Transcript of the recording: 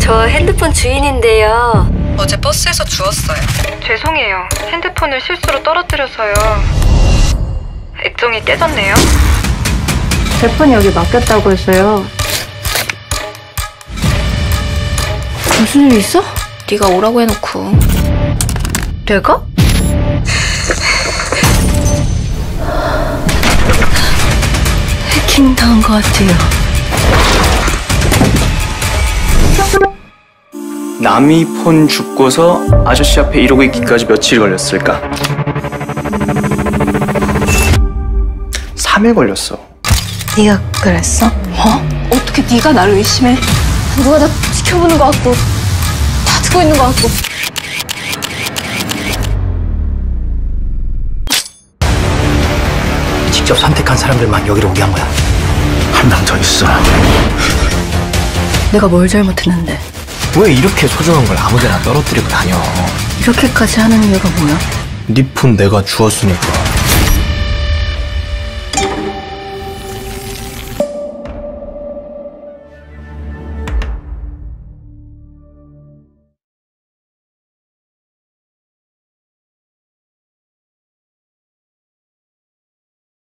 저 핸드폰 주인인데요. 어제 버스에서 주웠어요. 죄송해요. 핸드폰을 실수로 떨어뜨려서요. 액정이 떼졌네요. 제 폰이 여기 맡겼다고 했어요. 무슨 일 있어? 네가 오라고 해놓고. 내가? 해킹 당한 것 같아요. 남이 폰 죽고서 아저씨 앞에 이러고 있기까지 며칠 걸렸을까? 3일 걸렸어. 네가 그랬어? 어? 어떻게 네가 나를 의심해? 누가 나 지켜보는 것 같고 다 듣고 있는 것 같고 직접 선택한 사람들만 여기로 오게 한 거야. 한명더 있어. 내가 뭘 잘못했는데 왜 이렇게 소중한 걸 아무데나 떨어뜨리고 다녀? 이렇게까지 하는 이유가 뭐야? 네 폰 내가 주웠으니까.